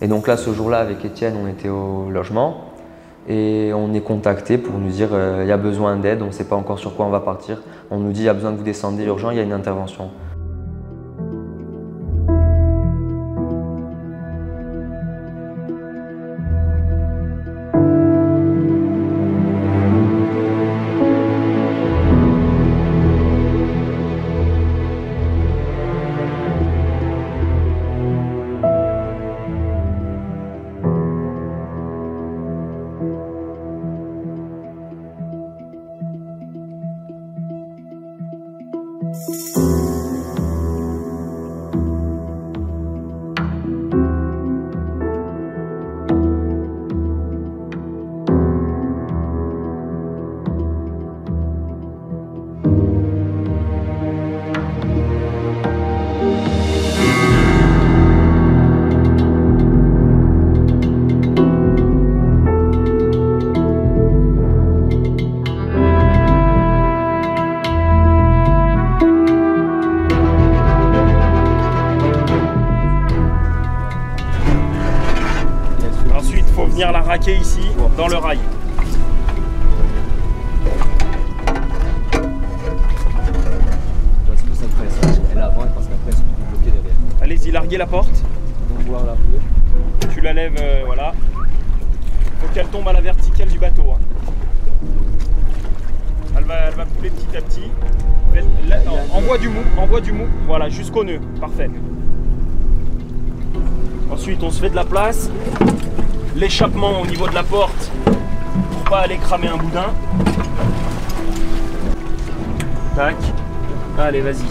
Et donc là, ce jour-là, avec Étienne, on était au logement et on est contacté pour nous dire euh, il y a besoin d'aide, on ne sait pas encore sur quoi on va partir. On nous dit il y a besoin que vous descendiez urgent, il y a une intervention. Ensuite, ici, dans le rail. Elle avance parce qu'après, c'est bloqué derrière. Allez-y, larguez la porte. Voir la. Tu la lèves, euh, voilà. faut qu'elle tombe à la verticale du bateau. hein. Elle, va, elle va couler petit à petit. Faites- là, non, envoie du mou, envoie du mou. Voilà, jusqu'au nœud. Parfait. Ensuite, on se fait de la place. L'échappement au niveau de la porte pour pas aller cramer un boudin. Tac. Allez, vas-y.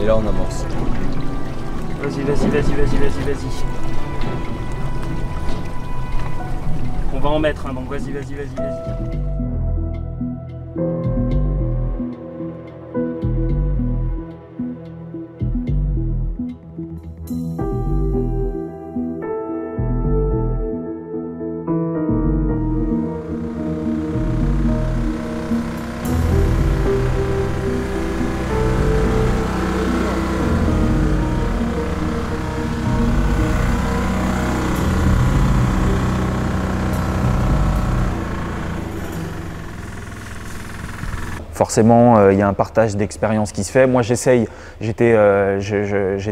Et là, on amorce. Vas-y, vas-y, vas-y, vas-y, vas-y, vas-y. On va en mettre un, donc vas-y, vas-y, vas-y, vas-y. Forcément, euh, il y a un partage d'expérience qui se fait. Moi, j'essaye. J'étais, euh,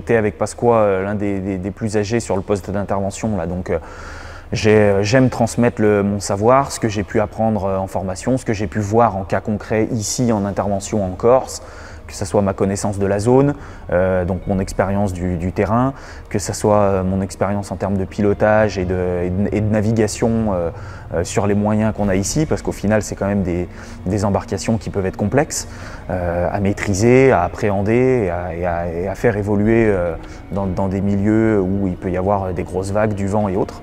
avec Pasqua, euh, l'un des, plus âgés sur le poste d'intervention. Là, donc, euh, j'ai- j'aime transmettre mon savoir, ce que j'ai pu apprendre en formation, ce que j'ai pu voir en cas concret ici en intervention en Corse, que ce soit ma connaissance de la zone, euh, donc mon expérience du, terrain, que ce soit euh, mon expérience en termes de pilotage et de, navigation euh, sur les moyens qu'on a ici, parce qu'au final, c'est quand même des, embarcations qui peuvent être complexes à maîtriser, à appréhender et à, faire évoluer dans des milieux où il peut y avoir des grosses vagues, du vent et autres.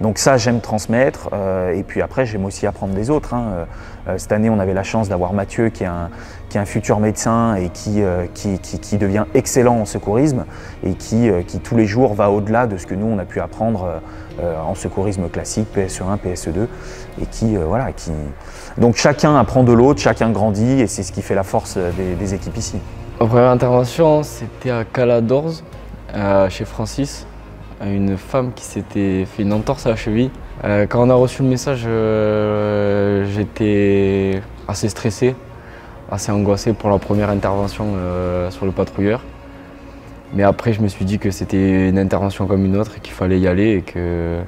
Donc ça, j'aime transmettre. euh, et puis après, j'aime aussi apprendre des autres. hein. Euh, cette année, on avait la chance d'avoir Mathieu, qui est un, futur médecin et qui, euh, qui, devient excellent en secourisme et qui, tous les jours va au-delà de ce que nous, on a pu apprendre en secourisme classique, PSE1, PSE2. Et qui, voilà, qui... Donc chacun apprend de l'autre, chacun grandit et c'est ce qui fait la force des, équipes ici. Ma première intervention, c'était à Caladorze, euh, chez Francis, une femme qui s'était fait une entorse à la cheville. Euh, quand on a reçu le message, euh, j'étais assez stressé, assez angoissé pour la première intervention euh, sur le patrouilleur. Mais après, je me suis dit que c'était une intervention comme une autre qu'il fallait y aller et que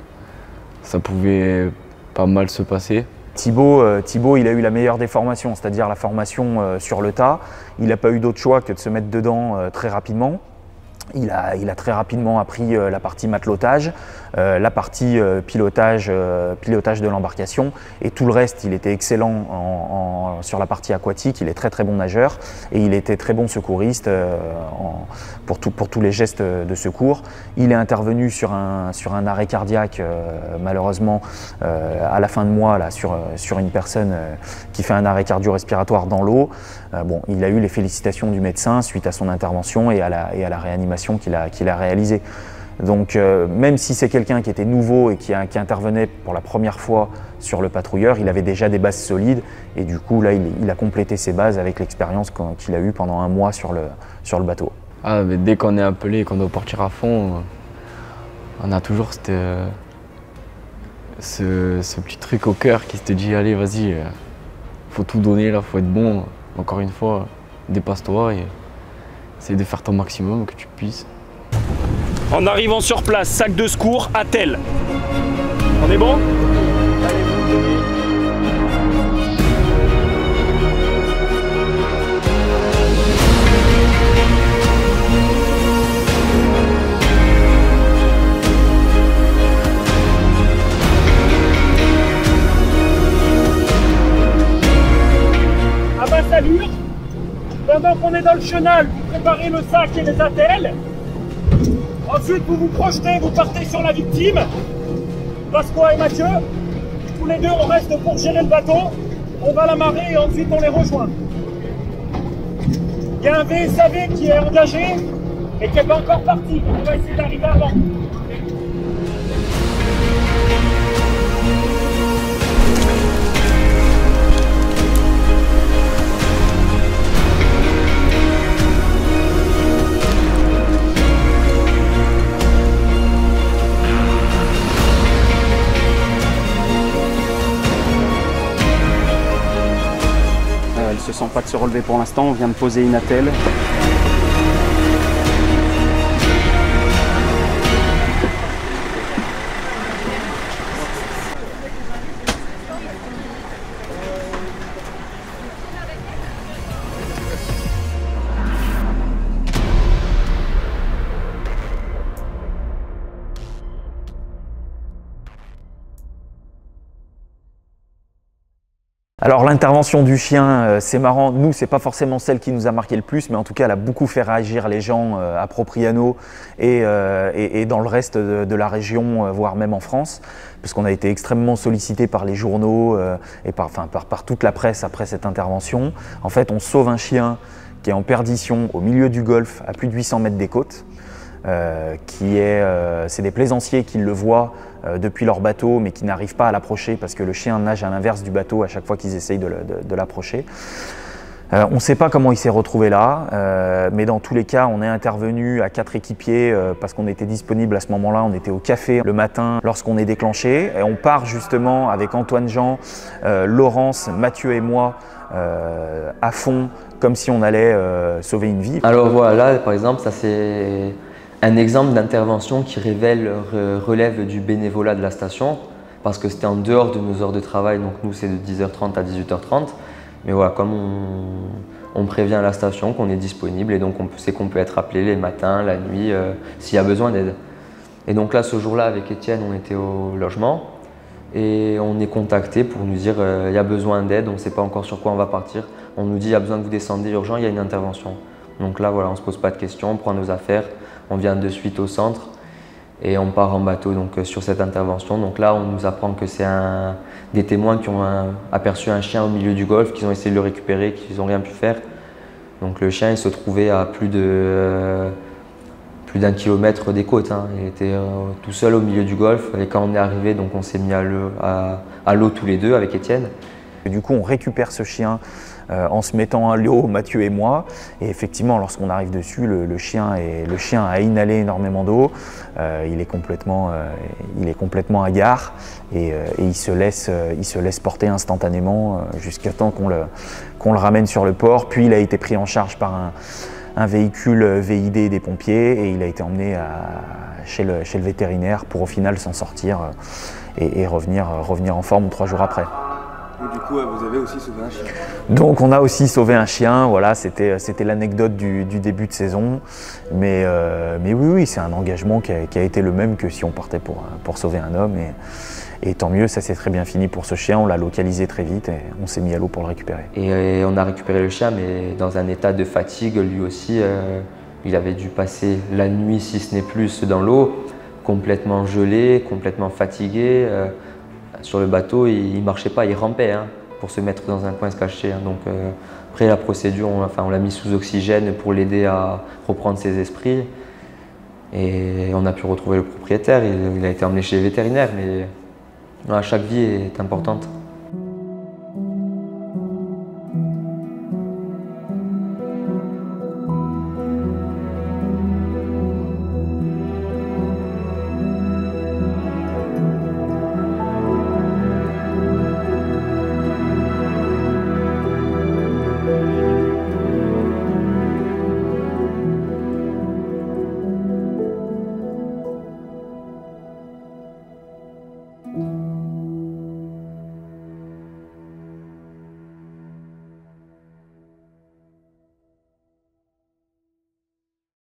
ça pouvait pas mal se passer. Thibaut, Thibaut, il a eu la meilleure des formations, c'est-à-dire la formation sur le tas. Il n'a pas eu d'autre choix que de se mettre dedans très rapidement. Il a, très rapidement appris euh, la partie matelotage, euh, la partie euh, pilotage, de l'embarcation et tout le reste. Il était excellent en- en- sur la partie aquatique, il est très très bon nageur et il était très bon secouriste pour, tous les gestes de secours. Il est intervenu sur un, arrêt cardiaque, malheureusement, à la fin de mois, sur, une personne qui fait un arrêt cardio-respiratoire dans l'eau. Bon, il a eu les félicitations du médecin suite à son intervention et à la réanimation qu'il a, réalisée. Donc, euh, même si c'est quelqu'un qui était nouveau et qui, intervenait pour la première fois sur le patrouilleur, il avait déjà des bases solides et du coup, là, il, a complété ses bases avec l'expérience qu'il a eue pendant un mois sur le, bateau. Ah, mais dès qu'on est appelé et qu'on doit partir à fond, on a toujours euh, ce, petit truc au cœur qui se dit allez vas-y, euh, faut tout donner là, faut être bon. Encore une fois, dépasse-toi et essaye de faire ton maximum que tu puisses. En arrivant sur place, sac de secours, attelle. On est bon À basse allure, pendant qu'on est dans le chenal, préparez le sac et les attelles. Ensuite, vous vous projetez, vous partez sur la victime. Pasqua et Mathieu, tous les deux, on reste pour gérer le bateau. On va l'amarrer et ensuite on les rejoint. Il y a un VSAV qui est engagé et qui n'est pas encore parti. On va essayer d'arriver avant. Pas de se relever pour l'instant, on vient de poser une attelle. Alors l'intervention du chien, euh, c'est marrant. Nous, c'est pas forcément celle qui nous a marqué le plus, mais en tout cas, elle a beaucoup fait réagir les gens euh, à Propriano et, euh, et- dans le reste de, la région, voire même en France, puisqu'on a été extrêmement sollicité par les journaux et par, enfin, par, par toute la presse après cette intervention. En fait, on sauve un chien qui est en perdition au milieu du golfe, à plus de 800 mètres des côtes. Euh, qui est, euh, c'est des plaisanciers qui le voient euh, depuis leur bateau, mais qui n'arrivent pas à l'approcher parce que le chien nage à l'inverse du bateau à chaque fois qu'ils essayent de, l'approcher. On ne sait pas comment il s'est retrouvé là, mais dans tous les cas, on est intervenu à quatre équipiers parce qu'on était disponible à ce moment-là. On était au café le matin lorsqu'on est déclenché. Et on part justement avec Antoine Jean, Laurence, Mathieu et moi à fond, comme si on allait sauver une vie. Alors voilà, là, par exemple, ça c'est un exemple d'intervention qui relève du bénévolat de la station, parce que c'était en dehors de nos heures de travail, donc nous c'est de 10h30 à 18h30. Mais voilà, comme on, on prévient la station qu'on est disponible et donc on sait qu'on peut être appelé les matins, la nuit, euh, s'il y a besoin d'aide. Et donc là, ce jour-là, avec Étienne, on était au logement et on est contacté pour nous dire euh, il y a besoin d'aide, on ne sait pas encore sur quoi on va partir. On nous dit il y a besoin que vous descendiez urgent, il y a une intervention. Donc là, voilà, on ne se pose pas de questions, on prend nos affaires, on vient de suite au centre et on part en bateau donc, euh, sur cette intervention. Donc là, on nous apprend que c'est des témoins qui ont aperçu un chien au milieu du golfe, qu'ils ont essayé de le récupérer, qu'ils n'ont rien pu faire. Donc le chien, se trouvait à plus de euh, plus d'un kilomètre des côtes. hein. Il était euh, tout seul au milieu du golfe. Et quand on est arrivé, donc on s'est mis à l'eau à, à l'eau tous les deux avec Étienne. Et du coup, on récupère ce chien euh, en se mettant à l'eau, Mathieu et moi. Et effectivement, lorsqu'on arrive dessus, le, chien a inhalé énormément d'eau. Euh, il, est complètement, euh, il est complètement hagard et, il, se laisse, il se laisse porter instantanément jusqu'à temps qu'on le, ramène sur le port. Puis il a été pris en charge par un, véhicule VID des pompiers et il a été emmené chez, le, vétérinaire pour au final s'en sortir et, et revenir, revenir en forme trois jours après. Et du coup, vous avez aussi sauvé un chien. Donc on a aussi sauvé un chien, voilà, c'était c'était l'anecdote du, du début de saison. Mais, euh, mais oui, oui, c'est un engagement qui a, qui a été le même que si on partait pour, pour sauver un homme. Et, et tant mieux, ça s'est très bien fini pour ce chien, on l'a localisé très vite et on s'est mis à l'eau pour le récupérer. Et, et on a récupéré le chien, mais dans un état de fatigue, lui aussi. euh, il avait dû passer la nuit, si ce n'est plus, dans l'eau, complètement gelé, complètement fatigué. euh, sur le bateau, il ne marchait pas, il rampait hein, pour se mettre dans un coin, se cacher. hein. Donc euh, après la procédure, on, enfin, l'a mis sous oxygène pour l'aider à reprendre ses esprits. Et on a pu retrouver le propriétaire, il, a été emmené chez le vétérinaire, mais voilà, chaque vie est importante.